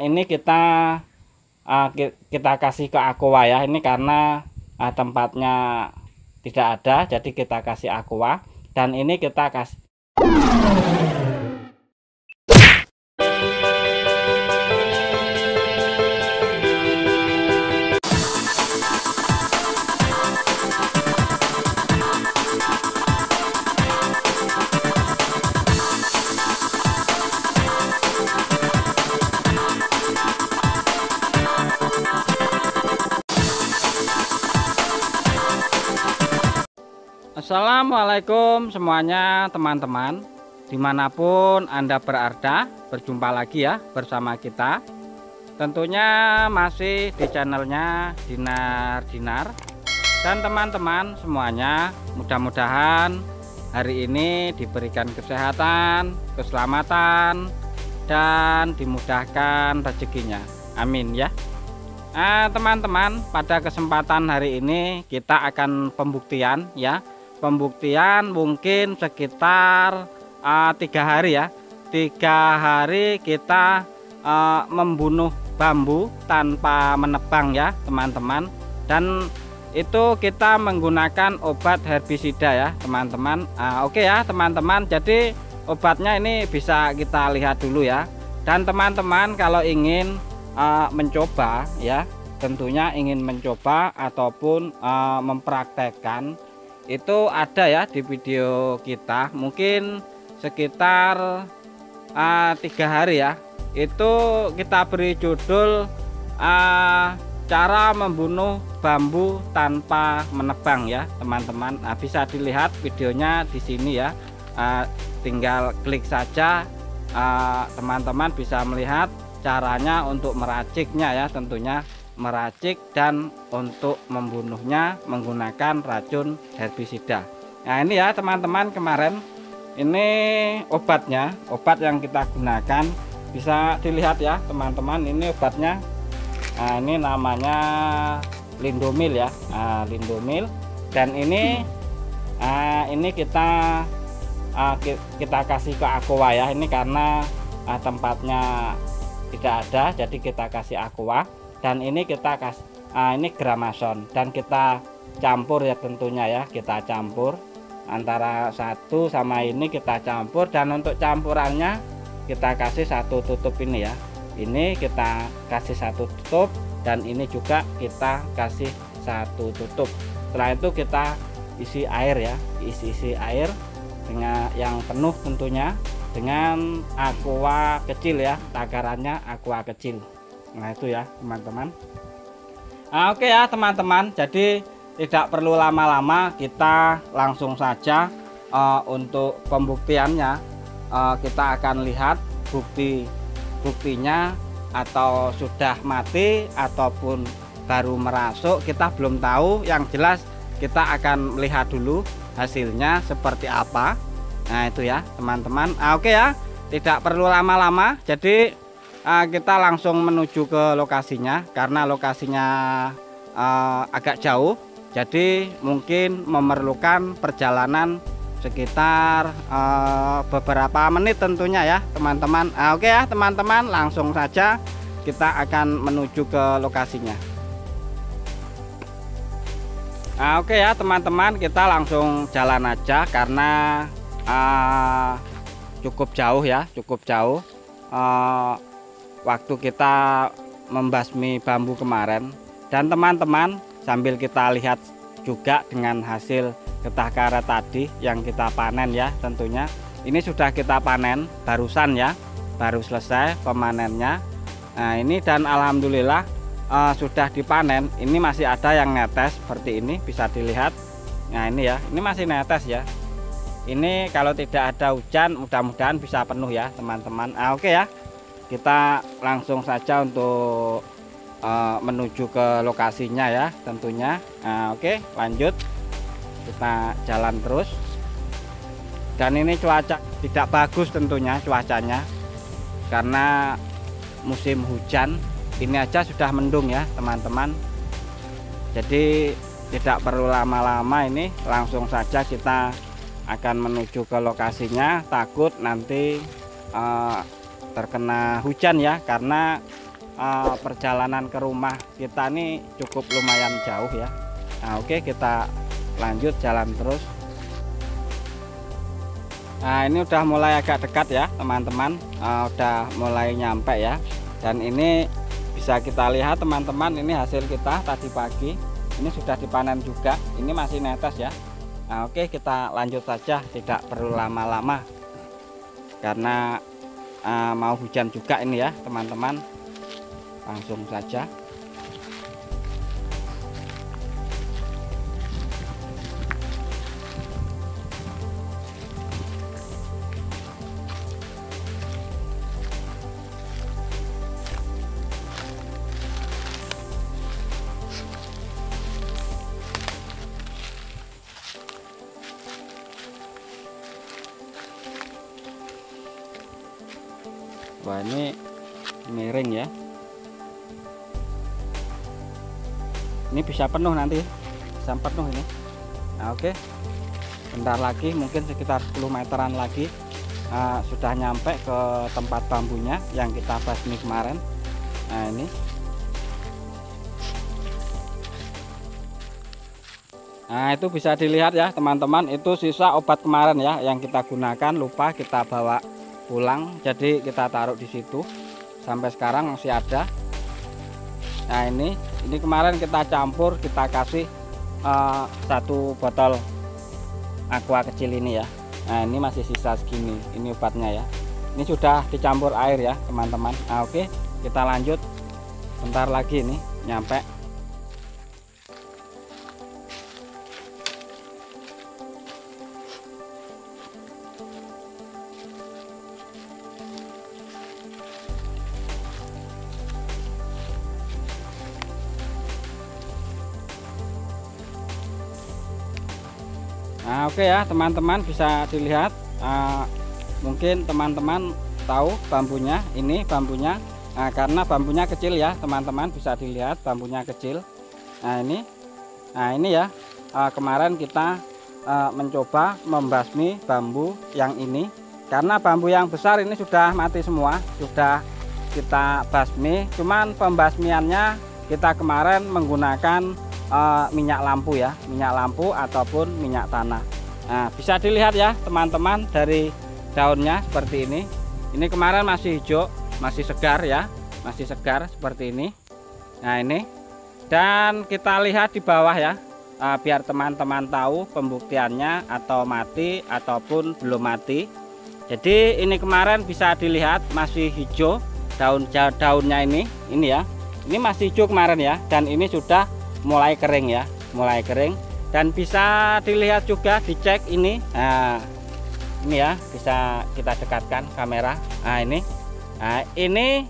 ini kita uh, kita kasih ke aqua ya. Ini karena uh, tempatnya tidak ada jadi kita kasih aqua. Dan ini kita kasih Assalamualaikum semuanya teman-teman. Di mana pun Anda berada Berjumpa lagi ya bersama kita. Tentunya masih di channelnya Dinar Dinar. Dan teman-teman semuanya Mudah-mudahan hari ini diberikan kesehatan Keselamatan Dan dimudahkan rezekinya. Amin ya. Teman-teman eh, pada kesempatan hari ini kita akan pembuktian ya pembuktian mungkin sekitar uh, tiga hari ya. Tiga hari kita uh, membunuh bambu tanpa menebang ya teman-teman. Dan itu kita menggunakan obat herbisida ya teman-teman. Uh, oke okay ya teman-teman. Jadi obatnya ini bisa kita lihat dulu ya. Dan teman-teman kalau ingin uh, mencoba ya tentunya ingin mencoba ataupun uh, mempraktekkan itu ada ya di video kita. Mungkin sekitar uh, tiga hari ya. Itu kita beri judul uh, cara membunuh bambu tanpa menebang ya teman-teman. Nah, bisa dilihat videonya di sini ya. Uh, tinggal klik saja. Teman-teman uh, bisa melihat caranya untuk meraciknya ya tentunya meracik dan untuk membunuhnya menggunakan racun herbisida. Nah ini ya teman-teman kemarin ini obatnya obat yang kita gunakan. Bisa dilihat ya teman-teman ini obatnya. Nah ini namanya lindomil ya. Nah, lindomil. Dan ini nah, ini kita uh, kita kasih ke aqua ya. Ini karena uh, tempatnya tidak ada jadi kita kasih aqua dan ini kita kasih ah, ini gramason. Dan kita campur ya tentunya ya kita campur. Antara satu sama ini kita campur. Dan untuk campurannya kita kasih satu tutup ini ya. Ini kita kasih satu tutup dan ini juga kita kasih satu tutup. Setelah itu kita isi air ya isi-isi air dengan yang penuh tentunya dengan aqua kecil ya takarannya aqua kecil nah itu ya teman-teman. Nah, oke ya teman-teman. Jadi tidak perlu lama-lama kita langsung saja uh, untuk pembuktiannya uh, kita akan lihat bukti buktinya atau sudah mati ataupun baru merasuk. Kita belum tahu. Yang jelas kita akan melihat dulu hasilnya seperti apa. Nah itu ya teman-teman. Nah, oke ya tidak perlu lama-lama. Jadi uh, kita langsung menuju ke lokasinya karena lokasinya uh, agak jauh. Jadi mungkin memerlukan perjalanan sekitar uh, beberapa menit tentunya ya teman-teman. Uh, oke ya teman-teman langsung saja kita akan menuju ke lokasinya. Uh, oke ya teman-teman kita langsung jalan aja karena uh, cukup jauh ya cukup jauh. Uh, waktu kita membasmi bambu kemarin. Dan teman-teman sambil kita lihat juga dengan hasil getah karet tadi yang kita panen ya tentunya. Ini sudah kita panen barusan ya baru selesai pemanennya. Nah ini dan Alhamdulillah uh, sudah dipanen. Ini masih ada yang netes seperti ini bisa dilihat. Nah ini ya ini masih netes ya. Ini kalau tidak ada hujan mudah-mudahan bisa penuh ya teman-teman. Nah, oke okay ya kita langsung saja untuk uh, menuju ke lokasinya ya tentunya. Nah, oke lanjut. Kita jalan terus. Dan ini cuaca tidak bagus tentunya cuacanya karena musim hujan. Ini aja sudah mendung ya teman-teman. Jadi tidak perlu lama-lama ini langsung saja kita akan menuju ke lokasinya. Takut nanti uh, terkena hujan ya karena uh, perjalanan ke rumah kita ini cukup lumayan jauh ya. Nah oke okay, kita lanjut jalan terus. Nah ini udah mulai agak dekat ya teman-teman. Uh, udah mulai nyampe ya. Dan ini bisa kita lihat teman-teman ini hasil kita tadi pagi. Ini sudah dipanen juga ini masih netes ya. Nah, oke kita lanjut saja tidak perlu lama-lama. Karena uh, mau hujan juga ini ya teman-teman. Langsung saja Wah ini miring ya. Ini bisa penuh nanti bisa penuh ini. Nah oke. Bentar lagi mungkin sekitar 10 meteran lagi uh, sudah nyampe ke tempat bambunya yang kita basmi kemarin. Nah ini. Nah itu bisa dilihat ya teman-teman. Itu sisa obat kemarin ya yang kita gunakan. Lupa kita bawa pulang jadi kita taruh di situ. Sampai sekarang masih ada. Nah ini ini kemarin kita campur kita kasih uh, satu botol aqua kecil ini ya. Nah ini masih sisa segini ini obatnya ya. Ini sudah dicampur air ya teman-teman. Nah oke kita lanjut. Bentar lagi ini nyampe Nah, oke okay ya teman-teman bisa dilihat. Uh, mungkin teman-teman tahu bambunya ini bambunya. Nah, karena bambunya kecil ya teman-teman bisa dilihat bambunya kecil. Nah ini. Nah ini ya. Uh, kemarin kita uh, mencoba membasmi bambu yang ini. Karena bambu yang besar ini sudah mati semua sudah kita basmi. Cuman pembasmiannya kita kemarin menggunakan uh, minyak lampu ya minyak lampu ataupun minyak tanah. Nah bisa dilihat ya teman-teman dari daunnya seperti ini. Ini kemarin masih hijau masih segar ya masih segar seperti ini. Nah ini. Dan kita lihat di bawah ya uh, biar teman-teman tahu pembuktiannya atau mati ataupun belum mati. Jadi ini kemarin bisa dilihat masih hijau daun daunnya ini ini ya. Ini masih hijau kemarin ya dan ini sudah mulai kering ya mulai kering. Dan bisa dilihat juga dicek ini nah ini ya bisa kita dekatkan kamera. Nah ini. Nah ini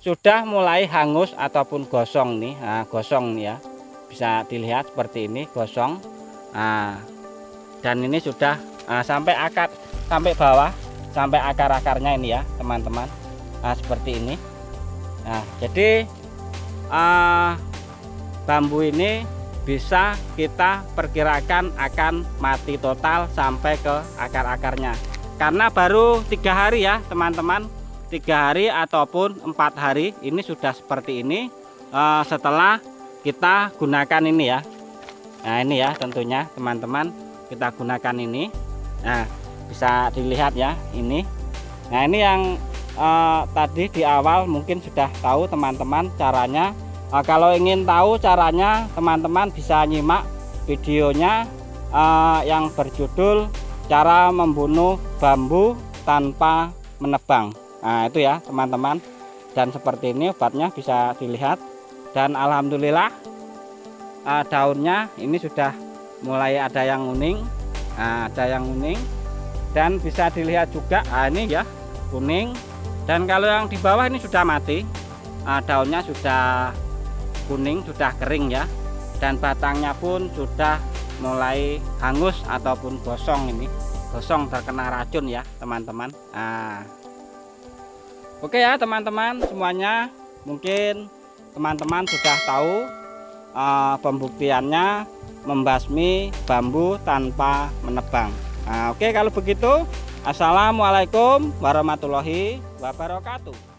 sudah mulai hangus ataupun gosong nih. Nah, gosong nih ya. Bisa dilihat seperti ini gosong. Nah dan ini sudah nah, sampai akar sampai bawah sampai akar-akarnya ini ya teman-teman. Nah seperti ini. Nah jadi uh, bambu ini bisa kita perkirakan akan mati total sampai ke akar-akarnya. Karena baru tiga hari ya teman-teman. Tiga hari ataupun empat hari ini sudah seperti ini. Uh, setelah kita gunakan ini ya. Nah ini ya tentunya teman-teman. Kita gunakan ini. Nah bisa dilihat ya ini. Nah ini yang uh, tadi di awal mungkin sudah tahu teman-teman caranya Nah, kalau ingin tahu caranya, teman-teman bisa nyimak videonya uh, yang berjudul cara membunuh bambu tanpa menebang. Nah, itu ya, teman-teman. Dan seperti ini obatnya bisa dilihat. Dan alhamdulillah uh, daunnya ini sudah mulai ada yang kuning. Nah, ada yang kuning. Dan bisa dilihat juga, nah ini ya, kuning. Dan kalau yang di bawah ini sudah mati. Uh, daunnya sudah kuning sudah kering ya. Dan batangnya pun sudah mulai hangus ataupun gosong ini. Gosong terkena racun ya teman-teman. Nah. Oke ya teman-teman semuanya. Mungkin teman-teman sudah tahu uh, pembuktiannya membasmi bambu tanpa menebang. Nah oke kalau begitu Assalamualaikum warahmatullahi wabarakatuh